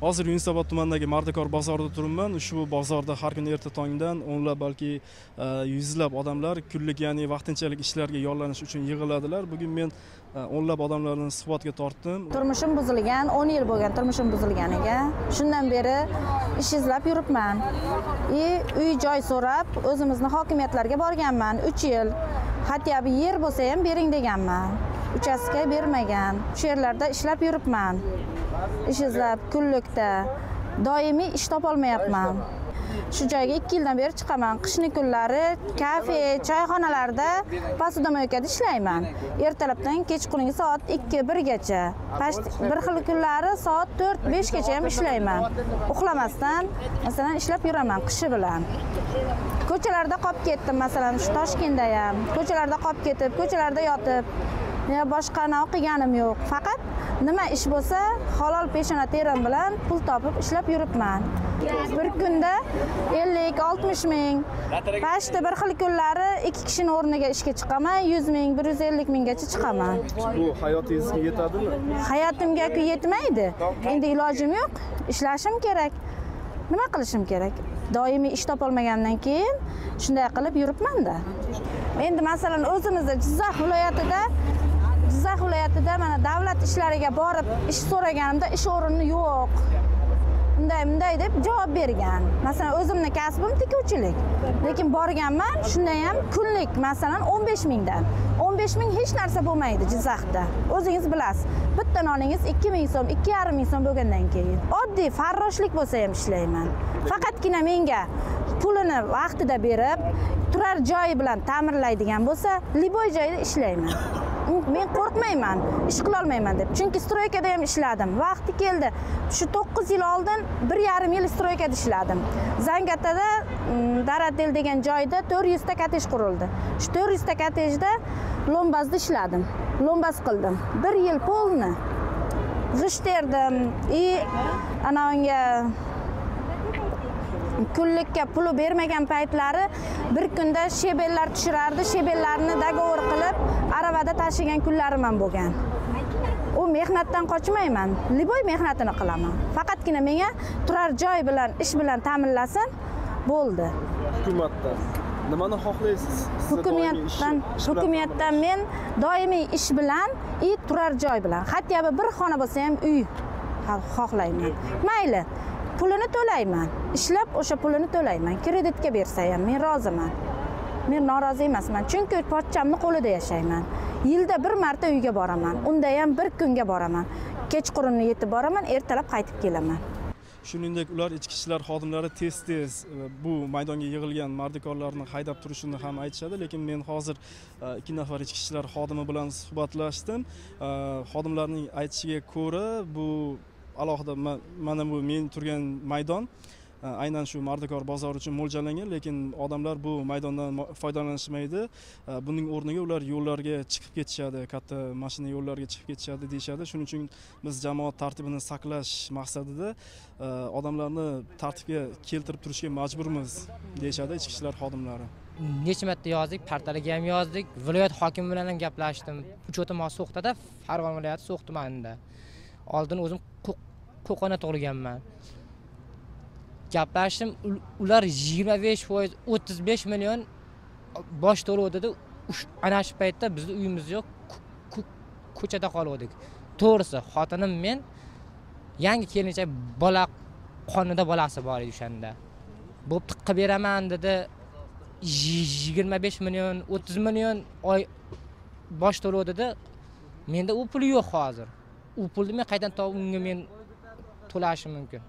hozir yunusobod tumanidagi mardikor bozorida turibman. Ushbu bozorda har kuni erta tongdan o'nlab balki e, yuzlab odamlar kunlik ya'ni vaqtinchalik ishlarga yollanish uchun yig'iladilar. Bugun men e, o'nlab odamlarni suhbatga tortdim. Turmushim buzilgan o'n yil bo'lgan turmushim buzilganiga. Shundan beri ish izlab yuribman. И uy joy so'rab o'zimizni hokimiyatlarga borganman. Uch yil хотя бы yer bo'lsa ham bering deganman. Uchastka bermagan. Shu yerlarda ishlab yuribman. Ish izlab kunlikda doimiy ish topolmayapman. Shu joyga ikki yildan beri chiqaman. Qishni kunlari kafe choyxonalarda posudomoykada ishlayman. Ertalabdan kechqurungi soat ikki birgacha. Bir xil kunlari soat to'rt beshgacha ham ishlayman. Uxlamasdan masalan ishlab yuraman qishi bilan. Ko'chalarda qolib ketdim masalan shu toshkentda ham. Ko'chalarda qolib ketib ko'chalarda yotib boshqa o'qiganim yo'q. Faqat nima ish bo'lsa halol peshona terim bilan pul topib ishlab yuribman. Bir kunda ellik oltmish ming почти bir xil kunlari ikki kishini o'rniga ishga chiqaman yuz ming bir yuz ellik minggacha chiqaman. Bu hayotingizga yetadimi? Hayotimga yetmaydi. Endi ilojim yo'q ishlashim kerak. Nima qilishim kerak? Doimiy ish topolmagandan keyin shunday qilib yuribmanda. Endi masalan o'zimizni jizzax viloyatida jizzax viloyatida mana davlat ishlariga borib ish so'raganimda ish o'rni yo'q. Unday bunday deb javob bergan. Masalan o'zimni kasbim tikuvchilik. Lekin borganman shunda ham kunlik. Masalan o'n besh mingdan. o'n besh ming hech narsa bo'lmaydi jizzaxda. O'zingiz bilasiz. Bitta noningiz ikki ming so'm ikki yarim ming so'm bo'lgandan keyin. Oddiy farroshlik bo'lsa ham ishlayman. Faqatgina menga pulini vaqtida berib turar joyi bilan ta'mirlaydigan bo'lsa liboy joyda ishlayman. Men qo'rqmayman ish qilolmayman deb. Chunki stroykada ham ishladim. Vaqti keldi. Shu to'qqiz yil oldin bir yarim yil stroykada ishladim. Zangatada mm, daratel degan joyda to'rt yuzta kottej qurildi. Shu to'rt yuzta kottejda lombazda ishladim. Lombaz qildim. Bir yil полный g'isht terdim. И anaviga kunlikka puli bermagan paytlari bir kunda shebellar tushirardi shebellarni договор qilib aravada tashigan kunlarim ham bo'lgan. U mehnatdan qochmayman liboy mehnatini qilaman. Faqatgina menga turar joy bilan ish bilan ta'minlasin bo'ldi. Hukumatdan. Nimani xohlaysiz? Hukumatdan hukumatdan men doimiy ish bilan и turar joy bilan. Хотя бы bir xona bo'lsa ham uy xohlayman. Mayli pulini to'layman. Ishlab o'sha pulini to'layman. Kreditga bersa ham men roziman. Men norozi emasman chunki pochchamni qo'lida yashayman. Yilda bir marta uyga boraman unda ham bir kunga boraman. Kechqurunni yetib boraman ertalab qaytib kelaman. Shuningdek ular ichki ishlar xodimlari tez tez bu maydonga yig'ilgan mardikorlarni haydab turishini ham aytishadi lekin men hozir e, ikki nafar ichki ishlar xodimi bilan suhbatlashdim. E, xodimlarning aytishiga ko'ra bu alohida mana bu men turgan maydon e, aynan shu mardikor bozori uchun mo'ljallangan lekin odamlar bu maydondan foydalanishmaydi. E, buning o'rniga ular yo'llarga chiqib ketishadi katta mashina yo'llarga chiqib ketishadi deyishadi. Shuning uchun biz jamoat tartibini saqlash maqsadida e, odamlarni tartibga keltirib turishga majburmiz deyishadi ichki ishlar xodimlari. Necha marta yozdik portaliga ham yozdik. Viloyat hokimi bilan ham gaplashdim. Учетim so'xtada farg'ona viloyati so'x tumanida. Oldin o'zim qo'qonda tug'ilganman. Gaplashdim ular yigirma besh foiz o'ttiz besh million bosh to'lovdida ana shu paytda bizni uyimiz yo'q ko'chada qolgandik to'g'risi xotinim men yangi kelinchak bola qonida bolasi bor edi o'shanda. Bo'pti qilib beraman dedi. Yigirma besh million o'ttiz million oy bosh to'lov dedi menda u pul yo'q hozir. U pulni men qayerdan topib unga men to'lashim mumkin.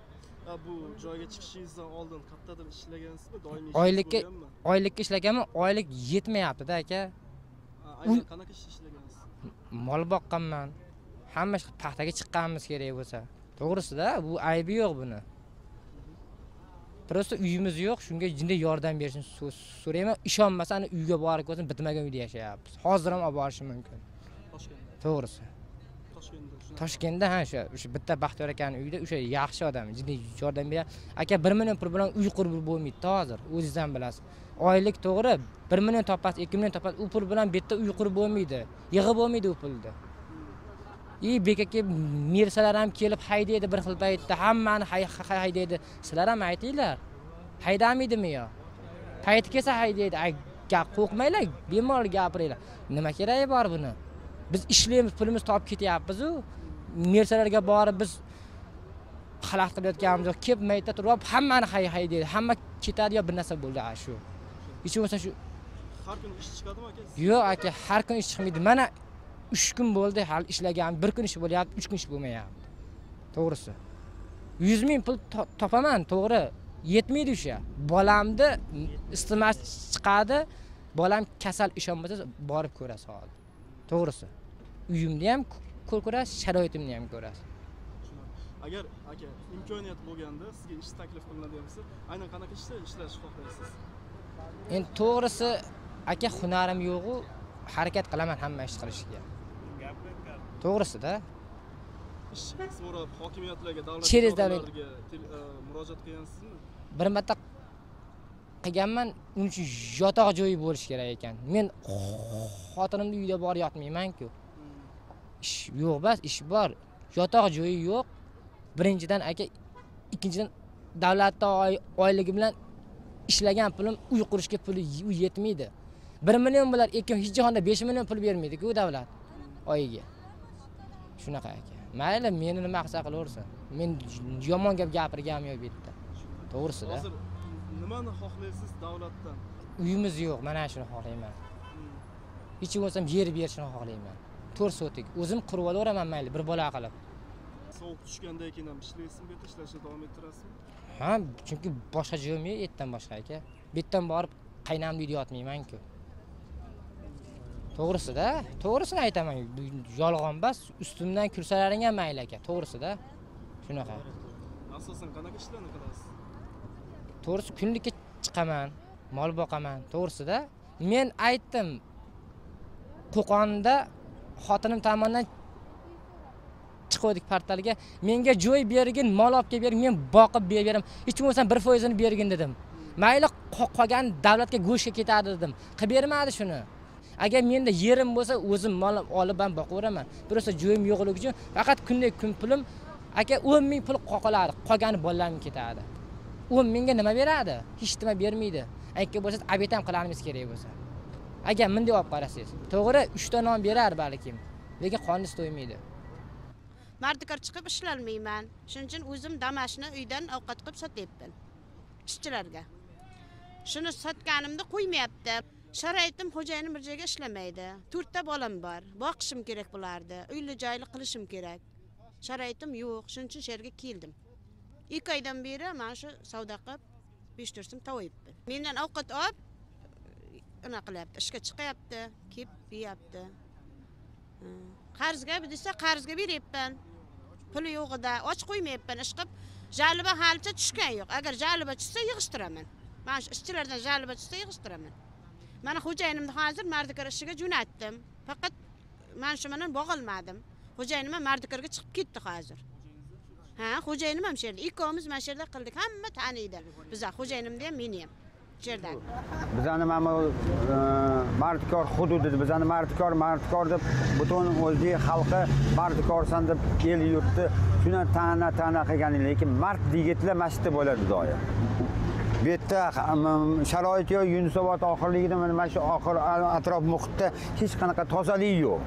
Bu joyga chiqishingizdan oldin qayerdadir ishlagansizmi doimiy oylikka oylikka ishlaganman oylik yetmayaptida aka. Qanaqa ish ishlagansiz? Mol boqqanman. Hamma paxtaga chiqqanimiz kerak bo'lsa. To'g'risida bu aybi yo'q buni. Просто uyimiz yo'q shunga jinday yordam berishini so'rayman. Ishonmasa ana uyga borib ko'rsin bitmagan uyda yashayapmiz. Hozir ham olib borishi mumkin. To'g'risi toshkentda ha o'sha o'sha bitta baxtiyor akani uyida o'sha yaxshi odam jiddiy yordam beradi. Aka bir million pul bilan uy qurib bo'lmaydida hozir o'zingiz ham bilasiz. Oylik to'g'ri bir million topasiz ikki million topasiz u pul bilan bitta uy qurib bo'lmaydi yig'ib bo'lmaydi u pulni и bek aka mersalar ham kelib haydaydi bir xil paytda hammani haydaydi sizlar ham aytinglar haydamaydimi yo? Payti kelsa haydaydi gap qo'rqmanglar bemalol gapiringlar nima keragi bor buni? Biz ishlaymiz pulimiz topib ketyapmizu. Mirsalarga borib biz xalaqit qilayotganimiz yo'q kelib maytda turib olib hammani hay haydaydi hamma ketadi yo bir narsa bo'ldi a shu. Hech bo'lmasa shu har kuni ish chiqadimi aka? Yo'q aka har kuni ish chiqmaydi. Mana uch kun bo'ldi hali ishlaganim bir kun ish bo'lyapti uch kun ish bo'lmayapti. To'g'risi. Yuz ming pul to- topaman to'g'ri. Yetmaydi o'sha. Bolamni isitmasi chiqadi bolam kasal ishonmasa borib ko'rasiz hozir to'g'risi. Uyimni ham ko'r- ko'rasiz sharoitimni ham ko'rasiz agar aka imkoniyat bo'lganda sizga ish taklif qilinadigan bo'lsa aynan qanaqa ishda ishlashni xohlaysiz endi to'g'risi aka hunarim yo'qu harakat qilaman hamma ish qilishga to'g'risida? Ish so'rab hokimiyatlarga davlat Через davlat- e, murojaat qilgansizmi? Bir marta qilganman uning uchun yotoq joyi bo'lishi kerak ekan. Men xotinimni uyda bor yotmaymanku ish yo'q bas ish bor. Yotoq joyi yo'q. Birinchidan aka ikkinchidan davlatda oy- oyligi bilan ishlagan pulim uy qurishga puli yetmaydi. Bir million bo'lar ikki hech jahonda besh million pul bermaydiku davlat oyiga. Shunaqa aka. Mayli meni nima qilsa qilaversin. Men yomon gap gapirganim yo'q bu yerda to'g'risida hozir nimani xohlaysiz davlatdan? Uyimiz yo'q mana shuni xohlayman. Hech bo'lmasam yer berishini xohlayman to'rt sotik. O'zim qurib olaveraman mayli bir bola qilib sovuq tushgandan keyin ham ishlaysizmi bu yerda? Ishlashni davom ettirasizmi? Ha chunki boshqa joyim yo'q yerdan boshqa aka. Bu yerdan borib qaynamni uyda yotmaymanku. To'g'risida to'g'risini aytaman. Bu yolg'on bas ustimdan kulsalaring ham mayli aka. To'g'risida. Shunaqa. Asosan qanaqa ishlarni qilasiz? To'g'risi kunlikka chiqaman mol boqaman. To'g'risida men aytdim qo'qonda xotinim tomonidan chiqavdik portalga. Menga joy bergin mol olib kelib bergin men boqib berib beraman. Hech bo'lmasam bir foizini bergin dedim. Mayli qolgan davlatga go'shtga ketadi dedim. Qilib bermadi shuni. Agar menda yerim bo'lsa o'zim mol olib ham boqaveraman. Просто joyim yo'qligi uchun. Faqat kunlik kun pulim aka o'n ming pul qoladi qolgani bolalarim ketadi. O'n mingga nima beradi? Hech nima bermaydi. Aka bo'lsa obed ham qilishimiz kerak bo'lsa. Agar bunday olib qarasangiz to'g'ri uchta non berar balkim lekin qorningiz to'ymaydi. Mardikor chiqib ishlolmayman shuning uchun o'zim damashni uydan ovqat qilib sotyapman. Ishchilarga. Shuni sotganimni qo'ymayapti. Sharoitim xo'jayinim bir joyga ishlamaydi. To'rtta bolam bor. Boqishim kerak bularni uyli joyli qilishim kerak. Sharoitim yo'q. Shuning uchun shu yerga keldim. Ikki oydan beri mana shu savdo qilib besh to'rt so'm tovyapman mendan ovqat olib unaqa qilyapti ishga chiqyapti kelib yeyapti qarzga desa qarzga beryapman. Puli yo'g'ida och qo'ymayapman. Ish qilib jaliba halicha tushgan yo'q. Agar jaliba tushsa yig'ishtiraman. Mana shu ishchilardan jaliba tushsa yig'ishtiraman. Mana xo'jayinimni hozir mardikor ishiga jo'natdim. Faqat mana shu bilan bog'olmadim xo'jayinim ham mardikorga chiqib ketdi hozir. Ha xo'jayinim ham shu yerda. Ikkovimiz mana shu yerda qildik. Hamma taniydi. Biza xo'jayinimni ham meni ham. Shu bizani mana bu mardikor hududi bizani mardikor mardikor deb butun o'zbek xalqi mardikorsan deb el yurtni shuni ta'na ta'na qilgan lekin mard yigitlar mana shu yerda bo'ladi doim bu yerda sharoit yo'q yunusobod oxirligida mana mana shu oxir atrof muhitda hech qanaqa tozalik yo'q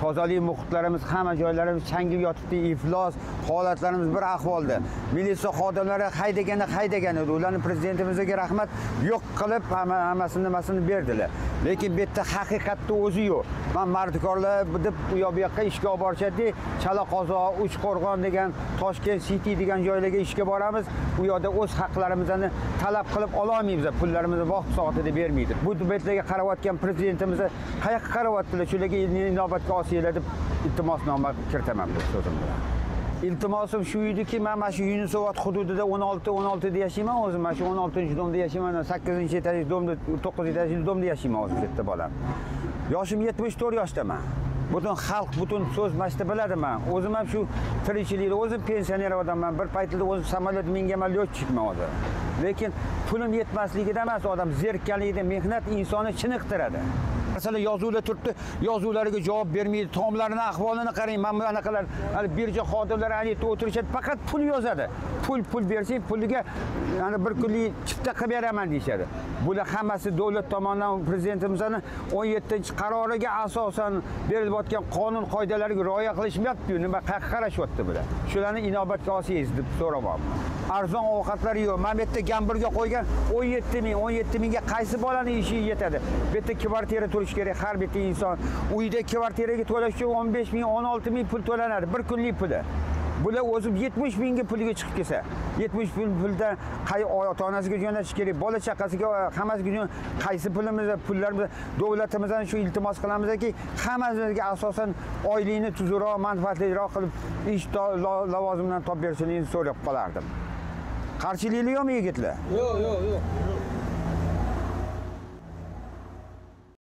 tozalik muhitlarimiz hamma joylarimiz changib yotibdi iflos holatlarimiz bir ahvolda. Militsiya xodimlari haydagani haydagan edi ularni prezidentimizga rahmat yo'q qilib hammasini nimasini berdilar. Lekin bu yerda haqiqatni o'zi yo'q. Man mardikorlar deb u yoq bu yoqqa ishga olib borishadida chalaqozo uchqo'rg'on degan toshkent city degan joylarga ishga boramiz. U yoqda o'z haqlarimizni talab qilib ololmaymiz pullarimizni vaqt soatida bermaydi. Bu betlarga qarayotgan prezidentimiz qayoqqa qarayaptilar shularga inobatga olsanglar deb iltimosnoma kiritaman bu so'zim bilan. Iltimosim shu ediki man mana shu yunusobod hududida o'n olti o'n oltida yashayman o'zim. Mana shu o'n oltinchi domda yashayman sakkizinchi etajli domda to'qqizinchi etajli domda yashayman o'zim bitta bolam. Yoshim yetmish to'rt yoshdaman. Butun xalq butun so'z mana shu biladi man o'zim ham shu tirikchilikda o'zim pensioner odamman. Bir paytlarda o'zim samolyot minganman lyotchikman o'zi lekin pulim yetmasligida emas odam zerikkanligidan mehnat insonni chiniqtiradi. Masalan yozuvlar turibdi. Yozuvlariga javob bermaydi. Tomlarini ahvolini qarang. Mana bunaqalar hali birja xodimlari ana yerda o'tirishadi. Faqat pul yozadi. Pul pul bersang puliga ana bir kunlik chipta qilib beraman deyishadi. Bular hammasi davlat tomonidan prezidentimizni o'n yettinchi qaroriga asosan berilayotgan qonun qoidalariga rioya qilishmayaptiyu. Nima qayerga qarashyapti bular? Shularni inobatga olsangiz deb so'ramoqman arzon ovqatlar yo'q. Mana bu yerda gamburga qo'ygan o'n yetti ming o'n yetti mingga qaysi bolani ishi yetadi? Bu yerda kvartira turishi kerak. Har bitta inson uyda kvartiraga to'lash uchun o'n besh ming o'n olti ming pul to'lanadi. Bir kunlik puli. Bular o'zi yetmish mingga puliga chiqib kelsa yetmish ming puldan qay ota onasiga jo'natish kerak bola chaqasiga e, hammasiga qaysi pulimiz pullarimiz davlatimizdan shu iltimos qilamizki hammamizga asosan oylikni tuzukroq manfaatliroq qilib ish lavozimdan topib berishini so'rab qolardim. Qarshiliklar yo'qmi yigitlar? Yo'q yo'q yo'q.